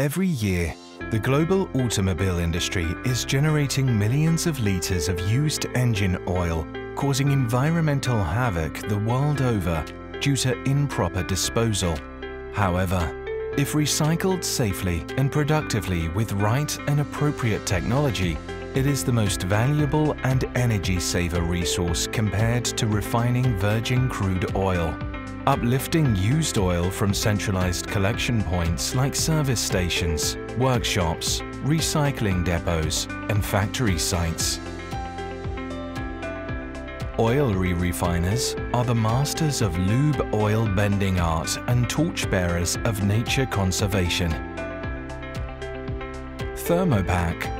Every year, the global automobile industry is generating millions of litres of used engine oil, causing environmental havoc the world over due to improper disposal. However, if recycled safely and productively with right and appropriate technology, it is the most valuable and energy saver resource compared to refining virgin crude oil. Uplifting used oil from centralized collection points like service stations, workshops, recycling depots and factory sites. Oil re-refiners are the masters of lube oil bending art and torchbearers of nature conservation. Thermopac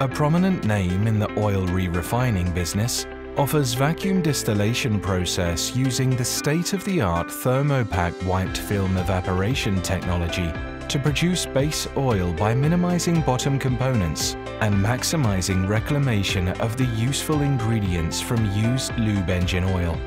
A prominent name in the oil re-refining business, offers vacuum distillation process using the state-of-the-art Thermopac wiped film evaporation technology to produce base oil by minimizing bottom components and maximizing reclamation of the useful ingredients from used lube engine oil.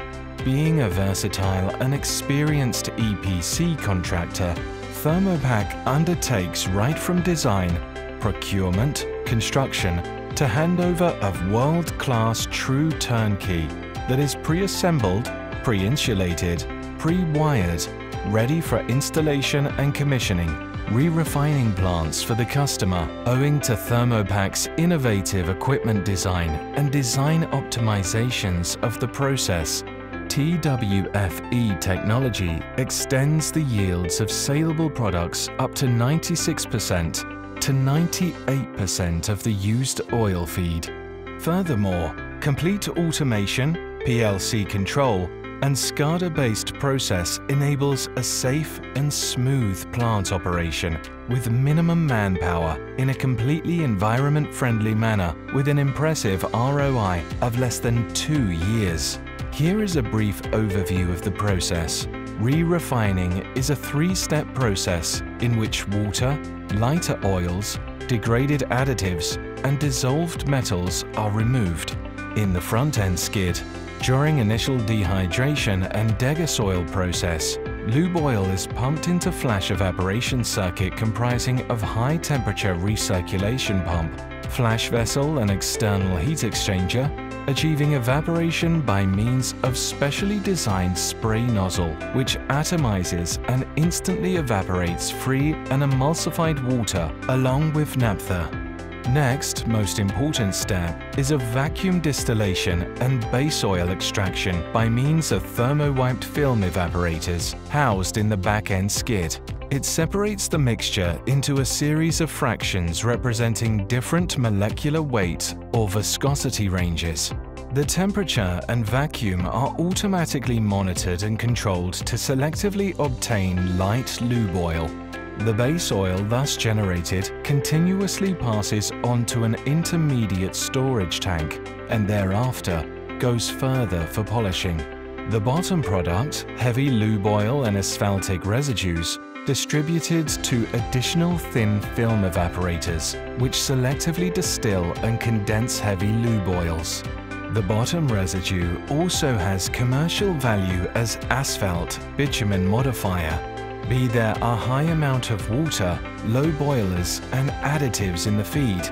Being a versatile and experienced EPC contractor, Thermopac undertakes right from design, procurement, construction to handover of world-class true turnkey that is pre-assembled, pre-insulated, pre-wired, ready for installation and commissioning, re-refining plants for the customer owing to Thermopac's innovative equipment design and design optimizations of the process. TWFE technology extends the yields of saleable products up to 96% to 98% of the used oil feed. Furthermore, complete automation, PLC control, and SCADA-based process enables a safe and smooth plant operation with minimum manpower in a completely environment-friendly manner with an impressive ROI of less than two years. Here is a brief overview of the process. Re-refining is a three-step process in which water, lighter oils, degraded additives and dissolved metals are removed. In the front-end skid, during initial dehydration and degasoil process, lube oil is pumped into flash evaporation circuit comprising of high-temperature recirculation pump, flash vessel and external heat exchanger, achieving evaporation by means of specially designed spray nozzle, which atomizes and instantly evaporates free and emulsified water along with naphtha. Next, most important step is a vacuum distillation and base oil extraction by means of thermo-wiped film evaporators housed in the back-end skid. It separates the mixture into a series of fractions representing different molecular weight or viscosity ranges. The temperature and vacuum are automatically monitored and controlled to selectively obtain light lube oil. The base oil thus generated continuously passes onto an intermediate storage tank and thereafter goes further for polishing. The bottom product, heavy lube oil and asphaltic residues, distributed to additional thin film evaporators, which selectively distill and condense heavy lube oils. The bottom residue also has commercial value as asphalt bitumen modifier, be there a high amount of water, low boilers and additives in the feed.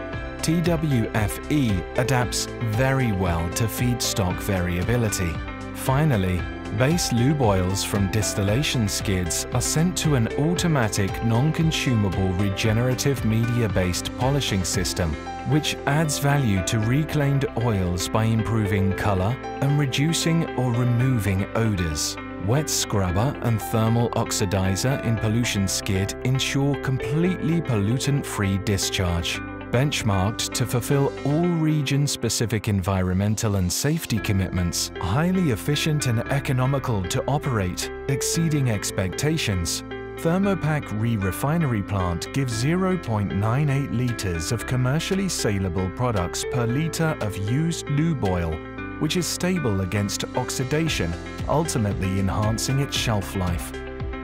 TWFE adapts very well to feedstock variability. Finally, Base lube oils from distillation skids are sent to an automatic non-consumable regenerative media-based polishing system which adds value to reclaimed oils by improving color and reducing or removing odors. wet scrubber and thermal oxidizer in pollution skid ensure completely pollutant-free discharge. Benchmarked to fulfill all region-specific environmental and safety commitments, highly efficient and economical to operate, exceeding expectations, Thermopac re-refinery plant gives 0.98 litres of commercially saleable products per litre of used lube oil, which is stable against oxidation, ultimately enhancing its shelf life.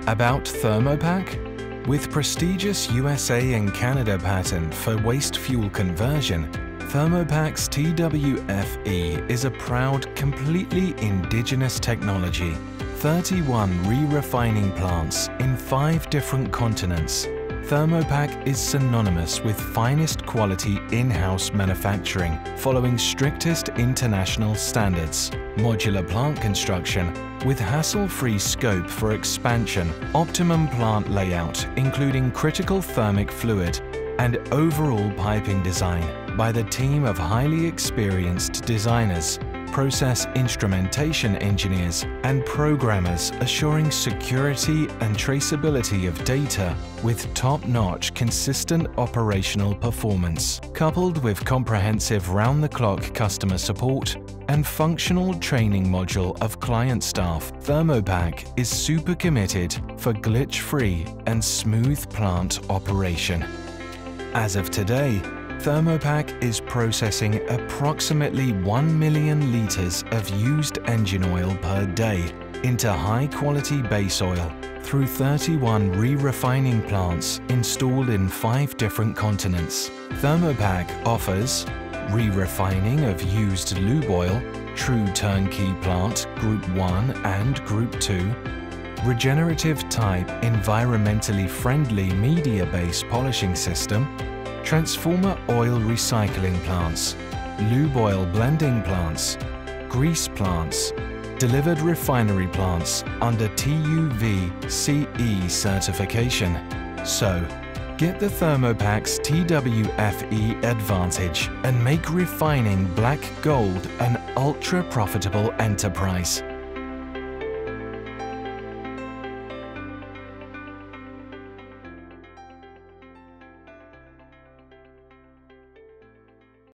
About Thermopac? With prestigious USA and Canada patent for waste fuel conversion, Thermopac's TWFE is a proud, completely indigenous technology. 31 re-refining plants in five different continents, Thermopac is synonymous with finest quality in-house manufacturing, following strictest international standards, modular plant construction, with hassle-free scope for expansion, optimum plant layout including critical thermic fluid, and overall piping design by the team of highly experienced designers process instrumentation engineers and programmers assuring security and traceability of data with top-notch consistent operational performance, coupled with comprehensive round-the-clock customer support and functional training module of client staff, Thermopac is super committed for glitch-free and smooth plant operation. As of today, Thermopac is processing approximately 1 million litres of used engine oil per day into high-quality base oil through 31 re-refining plants installed in five different continents. Thermopac offers re-refining of used lube oil, true turnkey plant Group 1 and Group 2, regenerative type environmentally friendly media base polishing system, transformer oil recycling plants, lube oil blending plants, grease plants, delivered refinery plants under TUV CE certification. So, get the Thermopac's TWFE advantage and make refining black gold an ultra-profitable enterprise.